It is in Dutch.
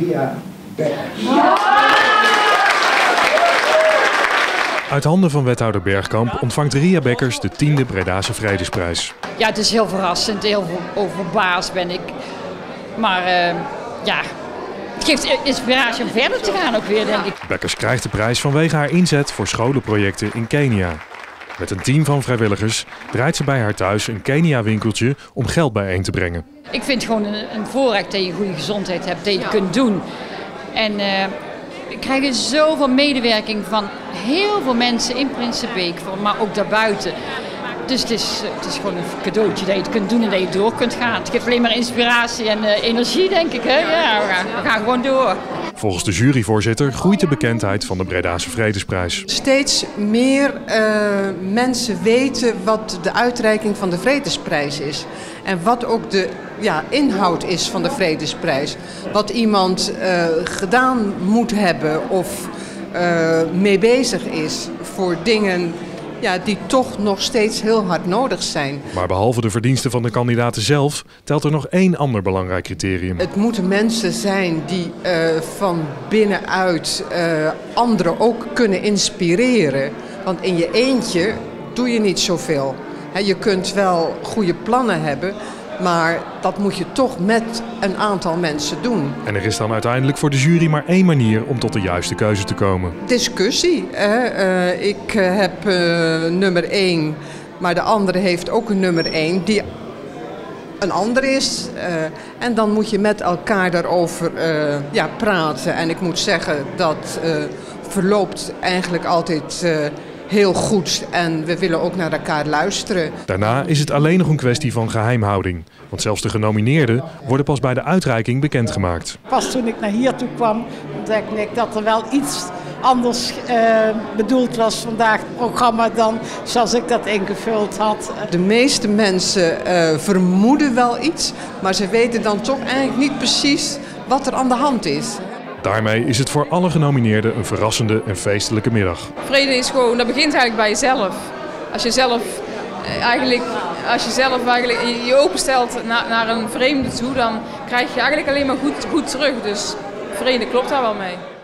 Ria Beckers. Uit handen van wethouder Bergkamp ontvangt Ria Bekkers de tiende Bredase Vredesprijs. Ja, het is heel verrassend, heel overbaasd ben ik. Maar uh, ja, het geeft inspiratie om verder te gaan ook weer, denk ik. Bekkers krijgt de prijs vanwege haar inzet voor scholenprojecten in Kenia. Met een team van vrijwilligers draait ze bij haar thuis een Kenia-winkeltje om geld bijeen te brengen. Ik vind gewoon een, een voorrecht dat je goede gezondheid hebt, dat je kunt doen. En uh, we krijgen zoveel medewerking van heel veel mensen in Prinsenbeek, maar ook daarbuiten. Dus het is, het is gewoon een cadeautje dat je het kunt doen en dat je door kunt gaan. Het geeft alleen maar inspiratie en uh, energie, denk ik. Hè? Ja, we gaan gewoon door. Volgens de juryvoorzitter groeit de bekendheid van de Bredase Vredesprijs. Steeds meer uh, mensen weten wat de uitreiking van de Vredesprijs is. En wat ook de ja, inhoud is van de Vredesprijs. Wat iemand uh, gedaan moet hebben of uh, mee bezig is voor dingen ja, die toch nog steeds heel hard nodig zijn. Maar behalve de verdiensten van de kandidaten zelf, telt er nog één ander belangrijk criterium. Het moeten mensen zijn die uh, van binnenuit uh, anderen ook kunnen inspireren. Want in je eentje doe je niet zoveel. He, je kunt wel goede plannen hebben, maar dat moet je toch met een aantal mensen doen. En er is dan uiteindelijk voor de jury maar één manier om tot de juiste keuze te komen. Discussie. Uh, ik heb uh, nummer één, maar de andere heeft ook een nummer één die een ander is. Uh, en dan moet je met elkaar daarover ja, praten. En ik moet zeggen, dat verloopt eigenlijk altijd heel goed en we willen ook naar elkaar luisteren. Daarna is het alleen nog een kwestie van geheimhouding. Want zelfs de genomineerden worden pas bij de uitreiking bekendgemaakt. Pas toen ik naar hier toe kwam, ontdekte ik dat er wel iets anders uh, bedoeld was vandaag het programma dan zoals ik dat ingevuld had. De meeste mensen uh, vermoeden wel iets, maar ze weten dan toch eigenlijk niet precies wat er aan de hand is. Daarmee is het voor alle genomineerden een verrassende en feestelijke middag. Vrede is gewoon, dat begint eigenlijk bij jezelf. Als je zelf eigenlijk, als je zelf eigenlijk je openstelt naar, naar een vreemde toe, dan krijg je eigenlijk alleen maar goed, goed terug. Dus vrede klopt daar wel mee.